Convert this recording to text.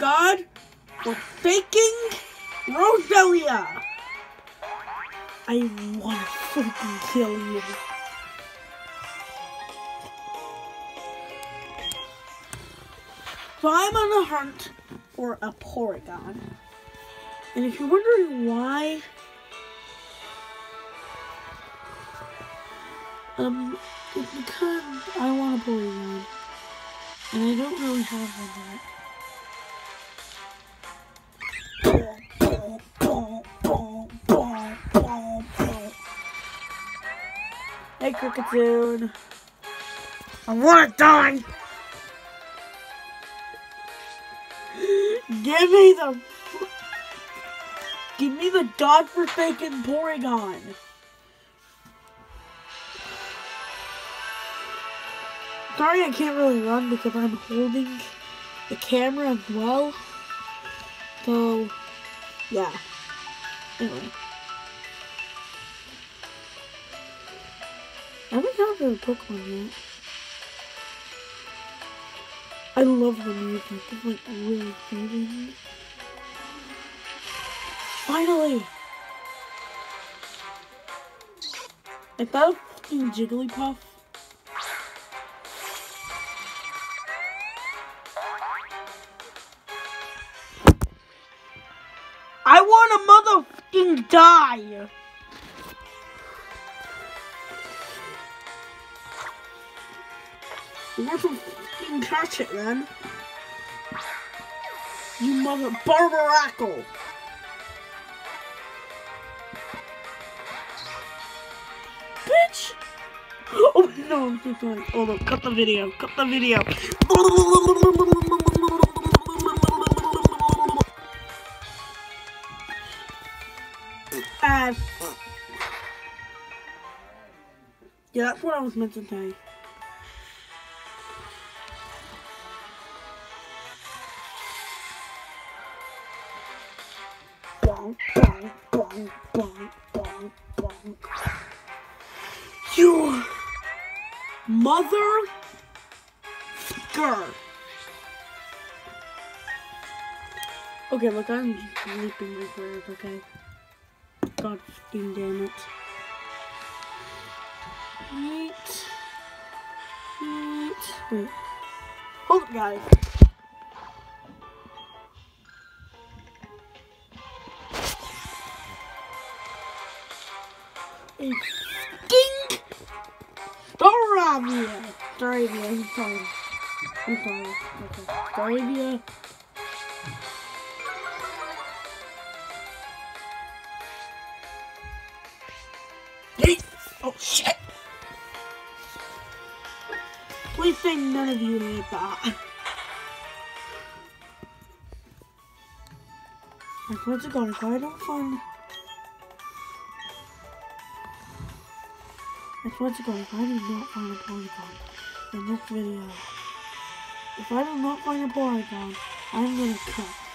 God for faking Roselia. I wanna freaking kill you. So I'm on the hunt for a Porygon. And if you're wondering why, um, it's because I want a Porygon. And I don't really have one yet. Hey, Kricketune. I want to die! Give me the... Give me the godforsaken Porygon. Sorry I can't really run because I'm holding the camera as well. So, yeah. Anyway. I haven't found a Pokemon yet. I love the music. It's like really soothing. Finally! I found fucking Jigglypuff. I want to motherfucking die! You to fucking catch it then? You mother barbarackle! Bitch! Oh no, I'm so sorry. Hold on, cut the video, cut the video. And yeah, that's what I was meant to say. Bonk. You mother girl. Okay, look, I'm sleeping with words, okay? God fucking damn it. Wait. Wait. Wait. Hold up, guys. Ding! Doravia! Doravia, I'm sorry. I'm sorry. Okay. Doravia. Hey! Oh shit! Please say none of you need that. I'm going to go if I don't find... I to God, if I do not find a Porygon in this video, if I do not find a Porygon, I'm gonna cut.